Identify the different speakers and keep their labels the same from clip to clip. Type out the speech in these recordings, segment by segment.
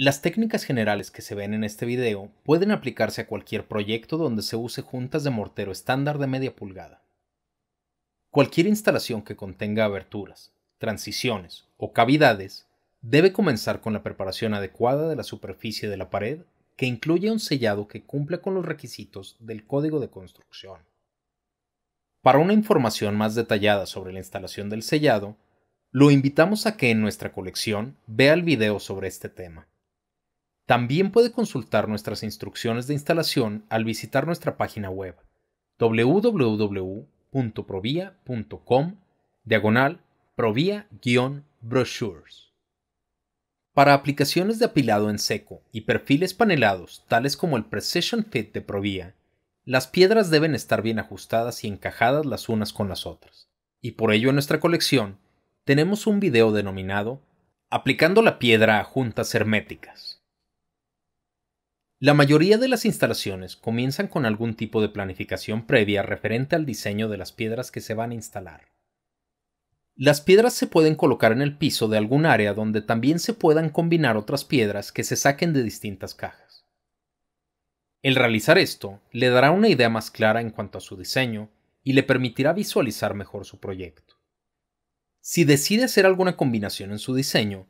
Speaker 1: Las técnicas generales que se ven en este video pueden aplicarse a cualquier proyecto donde se use juntas de mortero estándar de media pulgada. Cualquier instalación que contenga aberturas, transiciones o cavidades debe comenzar con la preparación adecuada de la superficie de la pared que incluye un sellado que cumpla con los requisitos del código de construcción. Para una información más detallada sobre la instalación del sellado, lo invitamos a que en nuestra colección vea el video sobre este tema. También puede consultar nuestras instrucciones de instalación al visitar nuestra página web www.provia.com diagonal provia-brochures. Para aplicaciones de apilado en seco y perfiles panelados tales como el Precision Fit de Provia, las piedras deben estar bien ajustadas y encajadas las unas con las otras. Y por ello en nuestra colección tenemos un video denominado Aplicando la piedra a juntas herméticas la mayoría de las instalaciones comienzan con algún tipo de planificación previa referente al diseño de las piedras que se van a instalar. Las piedras se pueden colocar en el piso de algún área donde también se puedan combinar otras piedras que se saquen de distintas cajas. El realizar esto le dará una idea más clara en cuanto a su diseño y le permitirá visualizar mejor su proyecto. Si decide hacer alguna combinación en su diseño,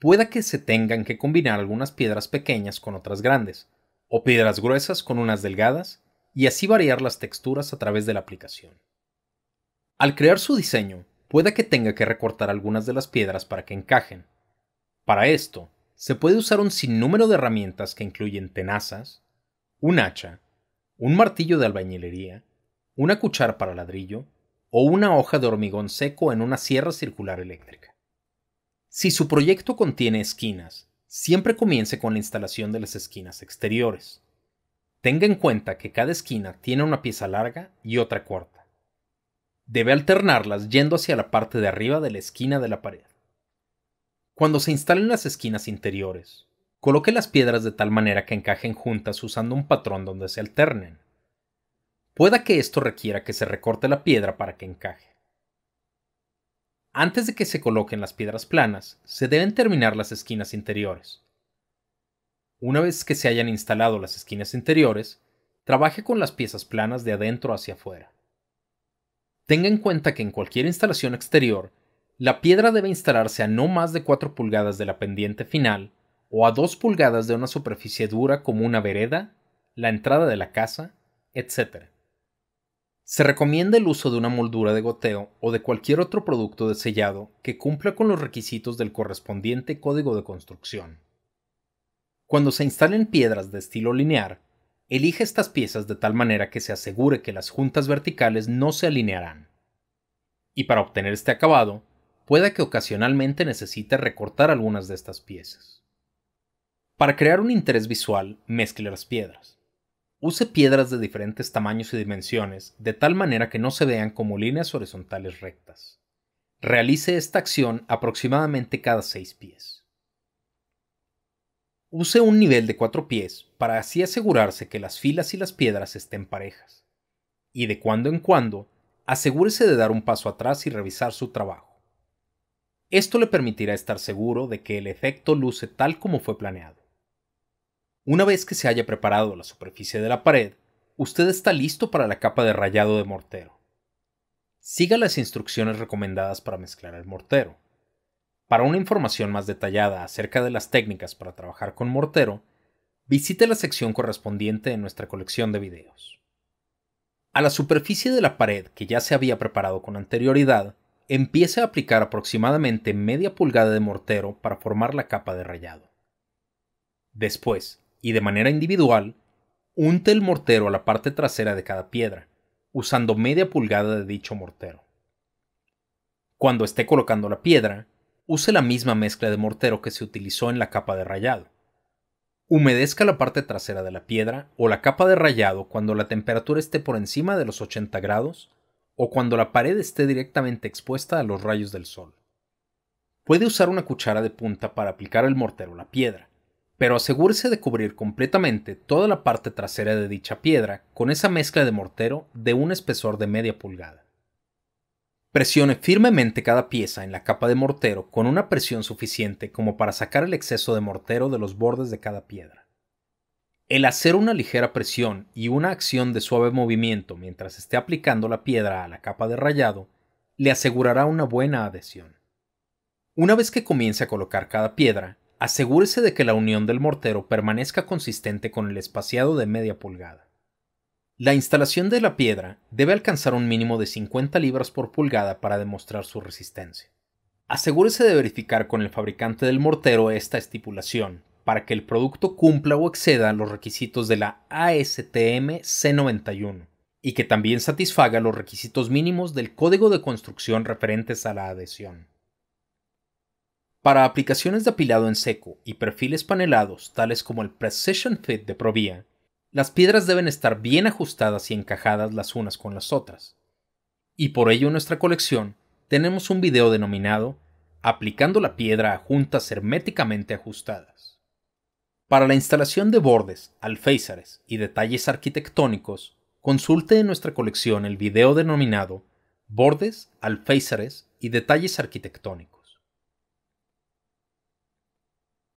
Speaker 1: pueda que se tengan que combinar algunas piedras pequeñas con otras grandes, o piedras gruesas con unas delgadas, y así variar las texturas a través de la aplicación. Al crear su diseño, pueda que tenga que recortar algunas de las piedras para que encajen. Para esto, se puede usar un sinnúmero de herramientas que incluyen tenazas, un hacha, un martillo de albañilería, una cuchara para ladrillo o una hoja de hormigón seco en una sierra circular eléctrica. Si su proyecto contiene esquinas, siempre comience con la instalación de las esquinas exteriores. Tenga en cuenta que cada esquina tiene una pieza larga y otra corta. Debe alternarlas yendo hacia la parte de arriba de la esquina de la pared. Cuando se instalen las esquinas interiores, coloque las piedras de tal manera que encajen juntas usando un patrón donde se alternen. Pueda que esto requiera que se recorte la piedra para que encaje. Antes de que se coloquen las piedras planas, se deben terminar las esquinas interiores. Una vez que se hayan instalado las esquinas interiores, trabaje con las piezas planas de adentro hacia afuera. Tenga en cuenta que en cualquier instalación exterior, la piedra debe instalarse a no más de 4 pulgadas de la pendiente final o a 2 pulgadas de una superficie dura como una vereda, la entrada de la casa, etc. Se recomienda el uso de una moldura de goteo o de cualquier otro producto de sellado que cumpla con los requisitos del correspondiente código de construcción. Cuando se instalen piedras de estilo lineal, elige estas piezas de tal manera que se asegure que las juntas verticales no se alinearán. Y para obtener este acabado, pueda que ocasionalmente necesite recortar algunas de estas piezas. Para crear un interés visual, mezcle las piedras. Use piedras de diferentes tamaños y dimensiones, de tal manera que no se vean como líneas horizontales rectas. Realice esta acción aproximadamente cada seis pies. Use un nivel de cuatro pies para así asegurarse que las filas y las piedras estén parejas. Y de cuando en cuando, asegúrese de dar un paso atrás y revisar su trabajo. Esto le permitirá estar seguro de que el efecto luce tal como fue planeado. Una vez que se haya preparado la superficie de la pared, usted está listo para la capa de rayado de mortero. Siga las instrucciones recomendadas para mezclar el mortero. Para una información más detallada acerca de las técnicas para trabajar con mortero, visite la sección correspondiente en nuestra colección de videos. A la superficie de la pared que ya se había preparado con anterioridad, empiece a aplicar aproximadamente media pulgada de mortero para formar la capa de rayado. Después, y de manera individual, unte el mortero a la parte trasera de cada piedra, usando media pulgada de dicho mortero. Cuando esté colocando la piedra, use la misma mezcla de mortero que se utilizó en la capa de rayado. Humedezca la parte trasera de la piedra o la capa de rayado cuando la temperatura esté por encima de los 80 grados o cuando la pared esté directamente expuesta a los rayos del sol. Puede usar una cuchara de punta para aplicar el mortero a la piedra pero asegúrese de cubrir completamente toda la parte trasera de dicha piedra con esa mezcla de mortero de un espesor de media pulgada. Presione firmemente cada pieza en la capa de mortero con una presión suficiente como para sacar el exceso de mortero de los bordes de cada piedra. El hacer una ligera presión y una acción de suave movimiento mientras esté aplicando la piedra a la capa de rayado le asegurará una buena adhesión. Una vez que comience a colocar cada piedra, asegúrese de que la unión del mortero permanezca consistente con el espaciado de media pulgada. La instalación de la piedra debe alcanzar un mínimo de 50 libras por pulgada para demostrar su resistencia. Asegúrese de verificar con el fabricante del mortero esta estipulación para que el producto cumpla o exceda los requisitos de la ASTM C91 y que también satisfaga los requisitos mínimos del código de construcción referentes a la adhesión. Para aplicaciones de apilado en seco y perfiles panelados tales como el Precision Fit de Provia, las piedras deben estar bien ajustadas y encajadas las unas con las otras. Y por ello en nuestra colección tenemos un video denominado Aplicando la piedra a juntas herméticamente ajustadas. Para la instalación de bordes, alféizares y detalles arquitectónicos, consulte en nuestra colección el video denominado Bordes, alféizares y detalles arquitectónicos.